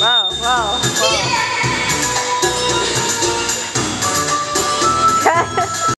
Wow, wow, wow.